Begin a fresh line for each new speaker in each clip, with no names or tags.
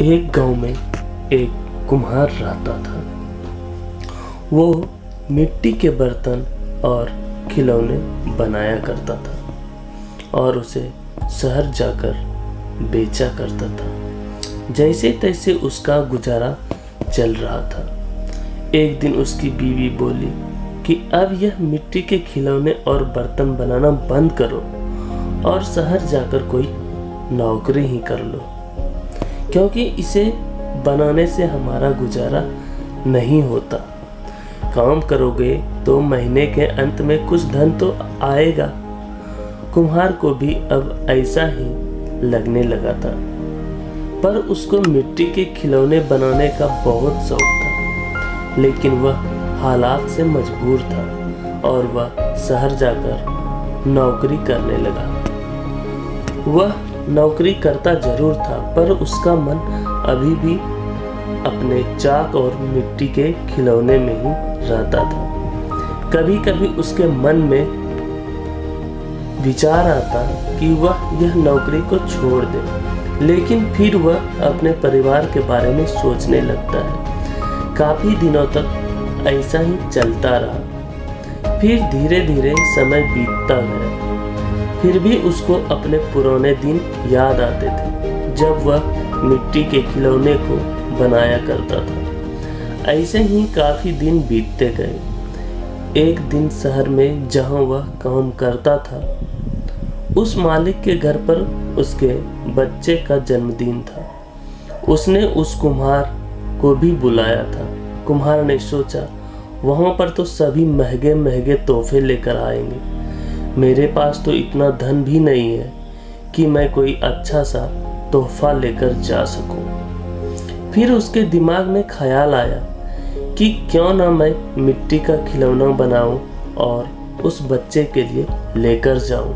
एक गाँव में एक कुम्हार रहता था। वो मिट्टी के बर्तन और खिलौने बनाया करता था और उसे शहर जाकर बेचा करता था। जैसे तैसे उसका गुजारा चल रहा था। एक दिन उसकी बीवी बोली कि अब यह मिट्टी के खिलौने और बर्तन बनाना बंद करो और शहर जाकर कोई नौकरी ही कर लो। क्योंकि इसे बनाने से हमारा गुजारा नहीं होता। काम करोगे तो महीने के अंत में कुछ धन तो आएगा। कुम्हार को भी अब ऐसा ही लगने लगा था। पर उसको मिट्टी के खिलौने बनाने का बहुत शौक था, लेकिन वह हालात से मजबूर था और वह शहर जाकर नौकरी करने लगा। वह नौकरी करता ज़रूर था, पर उसका मन अभी भी अपने चाक और मिट्टी के खिलौने में ही रहता था। कभी कभी उसके मन में विचार आता कि वह यह नौकरी को छोड़ दे, लेकिन फिर वह अपने परिवार के बारे में सोचने लगता है। काफ़ी दिनों तक ऐसा ही चलता रहा। फिर धीरे धीरे समय बीतता गया। फिर भी उसको अपने पुराने दिन याद आते थे, जब वह मिट्टी के खिलौने को बनाया करता था। ऐसे ही काफ़ी दिन बीतते गए। एक दिन शहर में जहाँ वह काम करता था, उस मालिक के घर पर उसके बच्चे का जन्मदिन था। उसने उस कुम्हार को भी बुलाया था। कुम्हार ने सोचा, वहाँ पर तो सभी महँगे महँगे तोहफे लेकर आएँगे। मेरे पास तो इतना धन भी नहीं है कि मैं कोई अच्छा सा तोहफा लेकर जा सकूँ। फिर उसके दिमाग में ख्याल आया कि क्यों ना मैं मिट्टी का खिलौना बनाऊँ और उस बच्चे के लिए लेकर जाऊँ।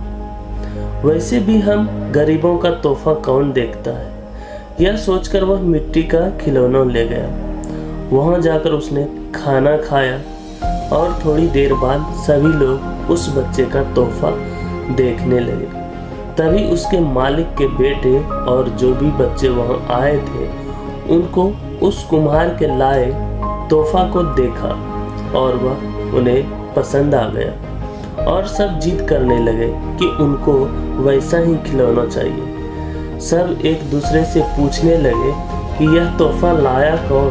वैसे भी हम गरीबों का तोहफा कौन देखता है यह सोचकर वह मिट्टी का खिलौना ले गया वहाँ जाकर उसने खाना खाया और थोड़ी देर बाद सभी लोग उस बच्चे का तोहफा देखने लगे। तभी उसके मालिक के बेटे और जो भी बच्चे वहाँ आए थे, उनको उस कुम्हार के लाए तोहफा को देखा और वह उन्हें पसंद आ गया और सब जिद करने लगे कि उनको वैसा ही खिलौना चाहिए। सब एक दूसरे से पूछने लगे कि यह तोहफा लाया कौन?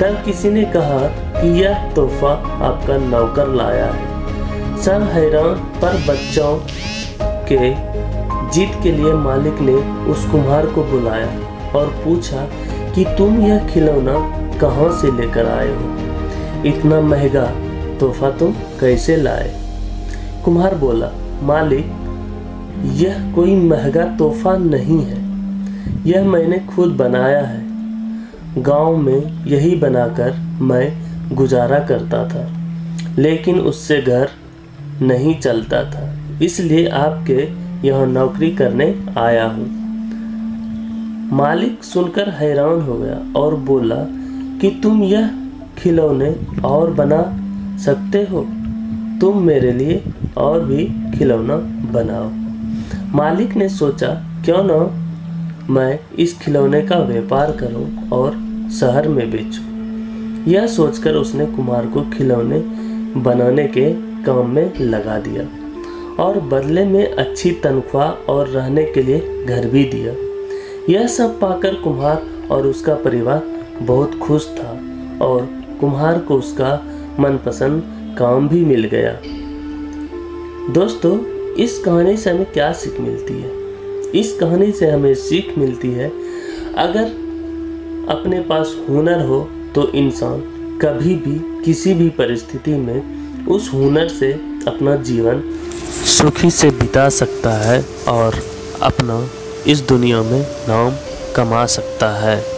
तब किसी ने कहा कि यह तोहफा आपका नौकर लाया है। सब हैरान पर बच्चों के जीत के लिए मालिक ने उस कुम्हार को बुलाया और पूछा कि तुम यह खिलौना कहाँ से लेकर आए हो? इतना महँगा तोहफा तुम कैसे लाए? कुम्हार बोला, मालिक, यह कोई महँगा तोहफा नहीं है। यह मैंने खुद बनाया है। गाँव में यही बनाकर मैं गुजारा करता था। लेकिन उससे घर नहीं चलता था। इसलिए आपके यहाँ नौकरी करने आया हूँ। मालिक सुनकर हैरान हो गया और बोला, कि तुम यह खिलौने और बना सकते हो? तुम मेरे लिए और भी खिलौना बनाओ। मालिक ने सोचा, क्यों ना मैं इस खिलौने का व्यापार करूँ और शहर में बेचूं। यह सोचकर उसने कुमार को खिलौने बनाने के काम में लगा दिया और बदले में अच्छी तनख्वाह और रहने के लिए घर भी दिया। यह सब पाकर कुम्हार और उसका परिवार बहुत खुश था और कुम्हार को उसका मनपसंद काम भी मिल गया। दोस्तों, इस कहानी से हमें क्या सीख मिलती है? इस कहानी से हमें सीख मिलती है, अगर अपने पास हुनर हो तो इंसान कभी भी किसी भी परिस्थिति में उस हुनर से अपना जीवन सुखी से बिता सकता है और अपना इस दुनिया में नाम कमा सकता है।